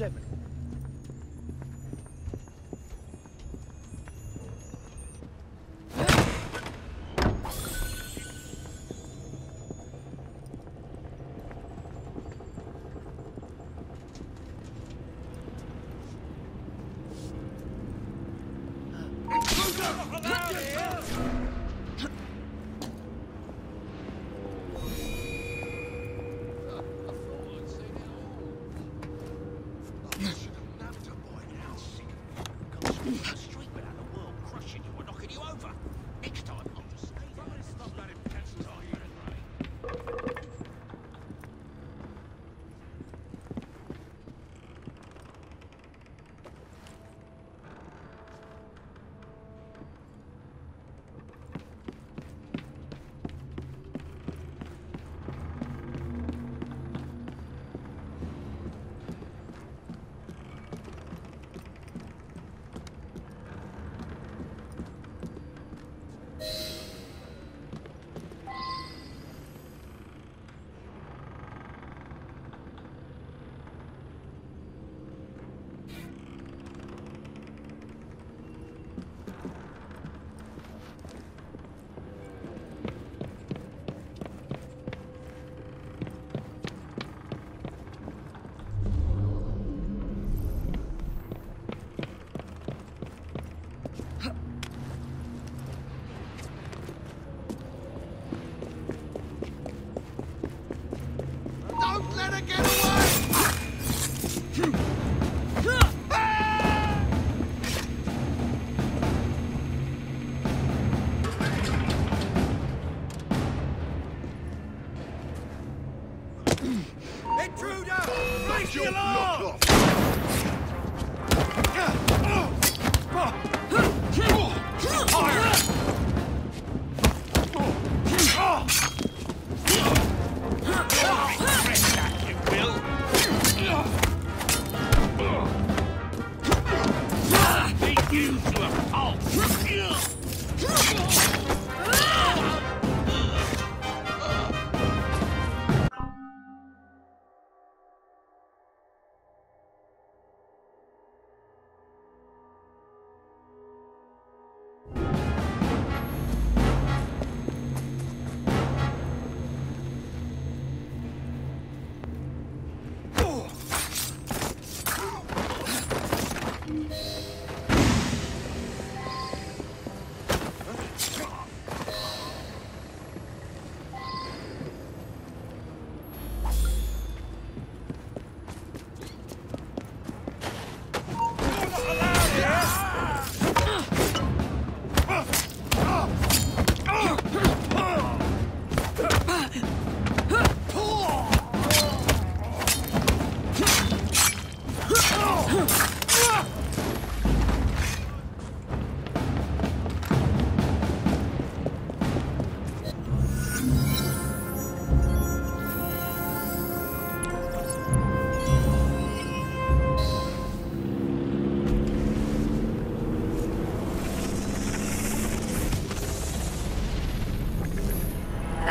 seven.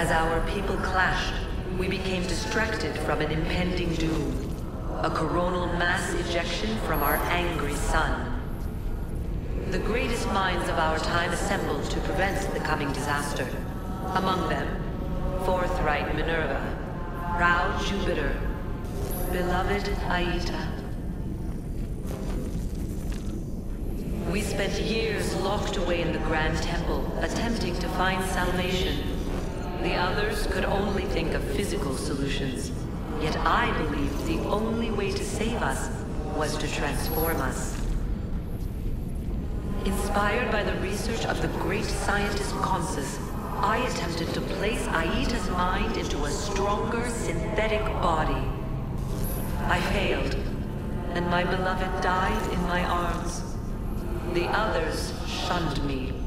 As our people clashed, we became distracted from an impending doom. A coronal mass ejection from our angry sun. The greatest minds of our time assembled to prevent the coming disaster. Among them, forthright Minerva, proud Jupiter, beloved Aita. We spent years locked away in the Grand Temple, attempting to find salvation. The others could only think of physical solutions. Yet I believed the only way to save us was to transform us. Inspired by the research of the great scientist Consus, I attempted to place Aita's mind into a stronger synthetic body. I failed, and my beloved died in my arms. The others shunned me.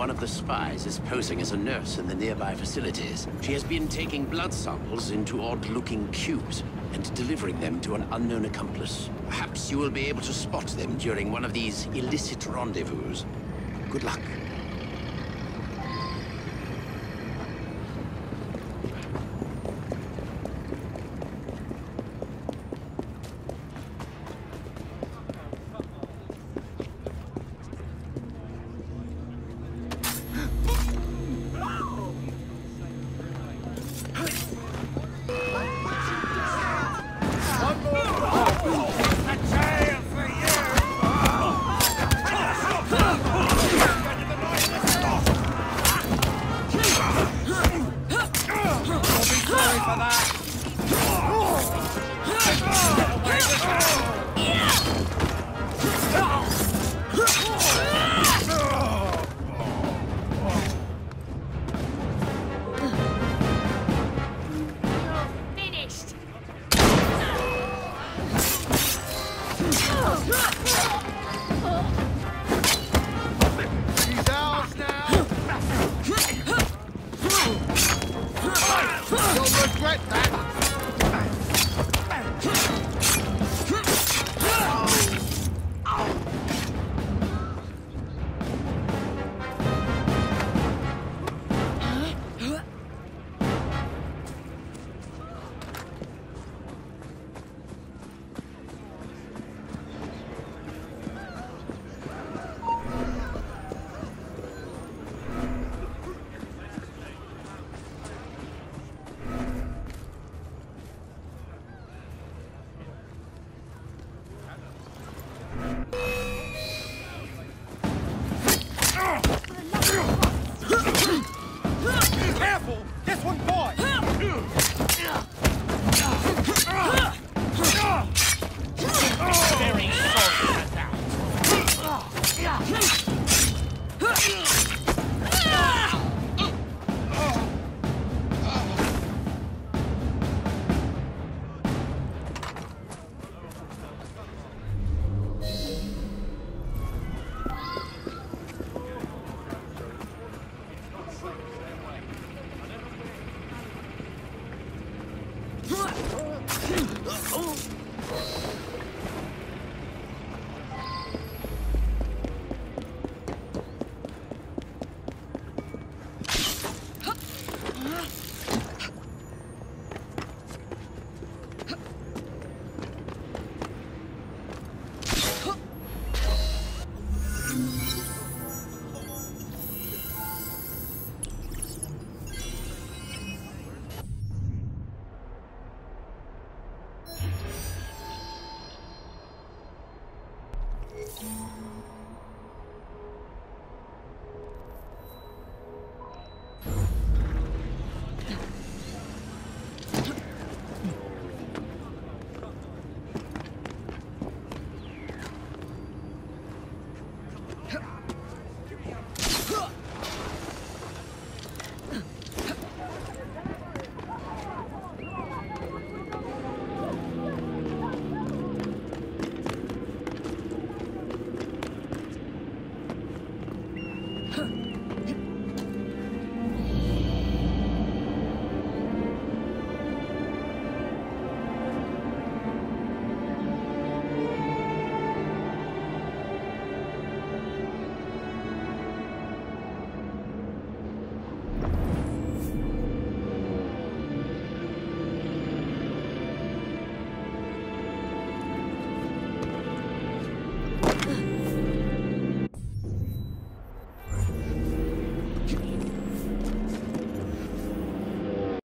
One of the spies is posing as a nurse in the nearby facilities. She has been taking blood samples into odd-looking cubes and delivering them to an unknown accomplice. Perhaps you will be able to spot them during one of these illicit rendezvous. Good luck. Last one, four.